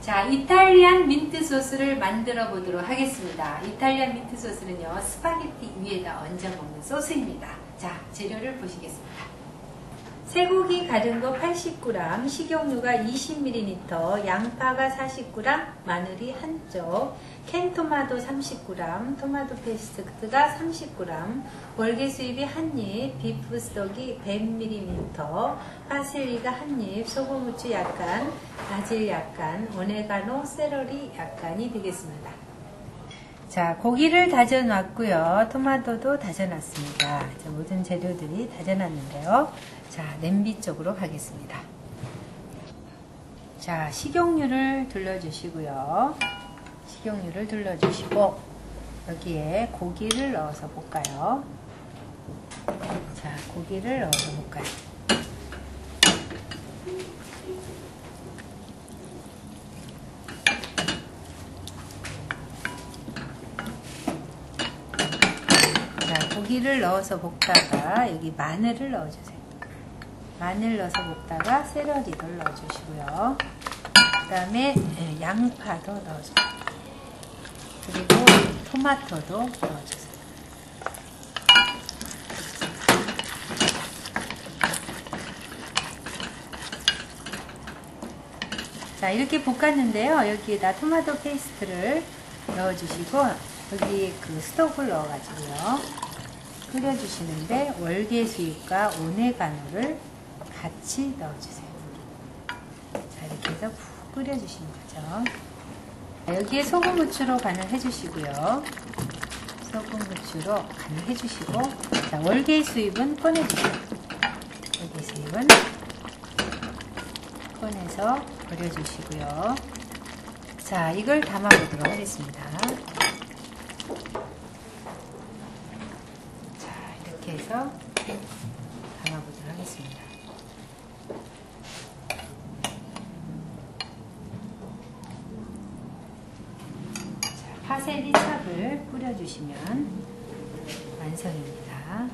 자, 이탈리안 미트 소스를 만들어 보도록 하겠습니다. 이탈리안 미트 소스는요, 스파게티 위에다 얹어 먹는 소스입니다. 자, 재료를 보시겠습니다. 쇠고기 간 거 80g, 식용유가 20ml, 양파가 40g, 마늘이 한쪽, 캔토마토 30g, 토마토 페이스트가 30g, 월계수잎이 한 잎, beef stock이 100ml, 파슬리가 한입, 소금, 후추 약간, 바질 약간, 오네가노, 세러리 약간이 되겠습니다. 자, 고기를 다져놨고요. 토마토도 다져놨습니다. 자, 모든 재료들이 다져놨는데요. 자, 냄비 쪽으로 가겠습니다. 자, 식용유를 둘러주시고요. 식용유를 둘러주시고 여기에 고기를 넣어서 볶아요. 자, 고기를 넣어서 볶아요. 자, 고기를 넣어서 볶다가 여기 마늘을 넣어주세요. 마늘 넣어서 볶다가 세러리도 넣어주시고요. 그 다음에 양파도 넣어주세요. 그리고 토마토도 넣어주세요. 자 이렇게 볶았는데요. 여기에다 토마토 페이스트를 넣어주시고 여기 그 stock을 넣어가지고요. 끓여주시는데 월계수잎과 오레가노를 같이 넣어주세요. 자 이렇게 해서 푹 끓여주시는 거죠. 여기에 소금 후추로 간을 해주시고요. 소금 후추로 간을 해주시고 자 월계수잎은 꺼내주세요. 월계수잎은 꺼내서 버려주시고요. 자 이걸 담아보도록 하겠습니다. 이렇게 해서 담아보도록 하겠습니다. 자, 파세리 찹을 뿌려주시면 완성입니다.